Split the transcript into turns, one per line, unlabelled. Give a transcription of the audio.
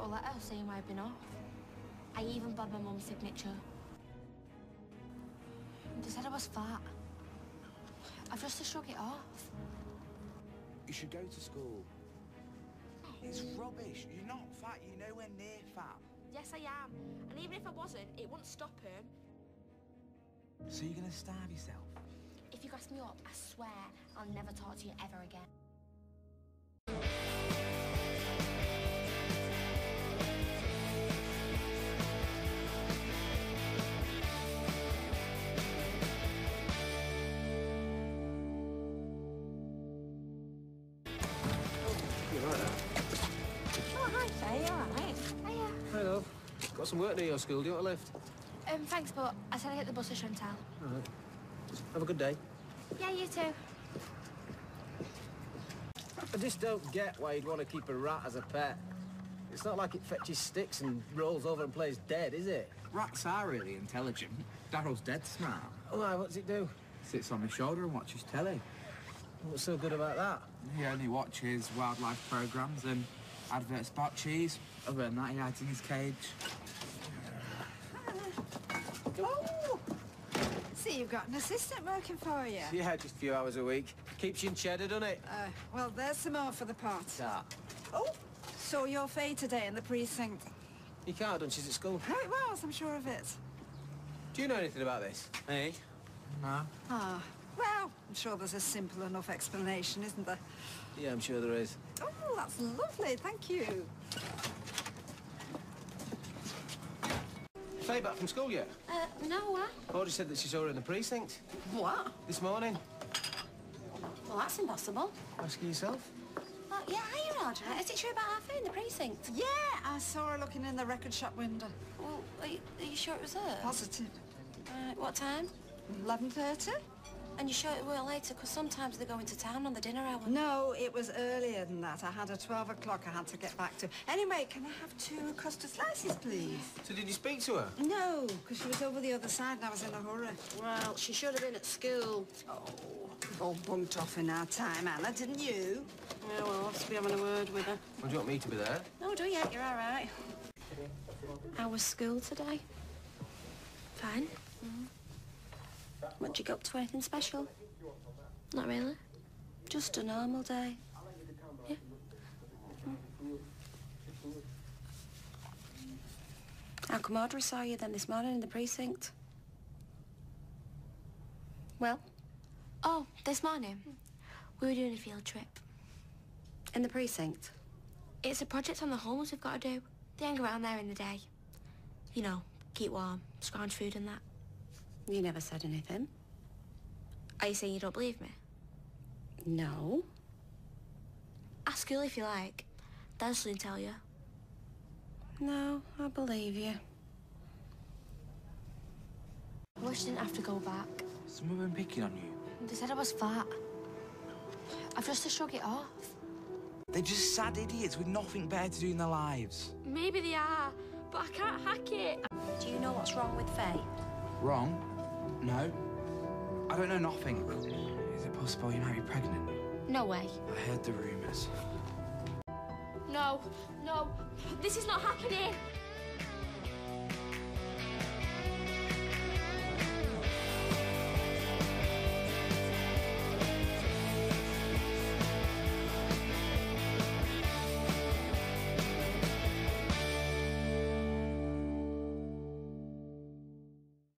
wrote a letter saying I've been off. I even bled my mum's signature. They said I was fat. I've just to shrug it off.
You should go to school. It's rubbish. You're not fat. You're nowhere near fat.
Yes, I am. And even if I wasn't, it wouldn't stop him.
So you're gonna starve yourself?
If you grass me up, I swear I'll never talk to you ever again.
Got some work near your school. Do you want a lift?
Um, thanks, but I said I'd get the bus to Chantal.
All right. Have a good day.
Yeah, you too.
I just don't get why you'd want to keep a rat as a pet. It's not like it fetches sticks and rolls over and plays dead, is it?
Rats are really intelligent. Daryl's dead smart.
Why, What does it do?
Sits on my shoulder and watches telly.
What's so good about that?
He only watches wildlife programmes and adverts spot cheese. Other than that, he hides in his cage.
Oh! See, you've got an assistant working for you.
Yeah, just a few hours a week. Keeps you in cheddar, doesn't it?
Uh, well, there's some more for the pot.
That.
Oh! Saw your Faye today in the precinct.
You can't have done. She's at school.
No, it was, I'm sure of it.
Do you know anything about this? Hey?
No.
Ah, well, I'm sure there's a simple enough explanation, isn't there?
Yeah, I'm sure there is.
Oh, that's lovely, thank you.
Faye back from school yet?
Uh, no, what?
Audrey said that she saw her in the precinct
What?
this morning.
Well, that's impossible.
Ask her yourself.
Well, yeah, hiya, Audrey. Is it true about Halfway in the precinct?
Yeah, I saw her looking in the record shop window.
Well, are you, are you sure it was her?
Positive.
Uh, what time?
11.30?
And you sure it were later? Because sometimes they go into town on the dinner hour.
No, it was earlier than that. I had a 12 o'clock I had to get back to. Anyway, can I have two custard slices, please?
So did you speak to her?
No, because she was over the other side and I was in a hurry.
Well, she should have been at school.
Oh, we've all bumped off in our time, Anna, didn't you?
Yeah, well, I'll have to be having a word with her.
Well, do you want me to be there?
No, do you? You're all right. How was school today? Fine. Mm-hmm. What'd you go up to? Anything special? Not really. Just a normal day. Yeah. How come Audrey saw you then this morning in the precinct? Well? Oh, this morning. We were doing a field trip. In the precinct? It's a project on the homes we've got to do. They hang around there in the day. You know, keep warm, scrounge food and that. You never said anything. Are you saying you don't believe me? No. Ask school if you like. They'll tell you. No, I believe you. I wish I didn't have to go back.
Someone been picking on you.
They said I was fat. I've just to shrug it off.
They're just sad idiots with nothing better to do in their lives.
Maybe they are, but I can't hack it. Do you know what's wrong with Faye?
Wrong? No. I don't know nothing. Is it possible you might be pregnant?
No way.
I heard the rumours.
No, no, this is not happening.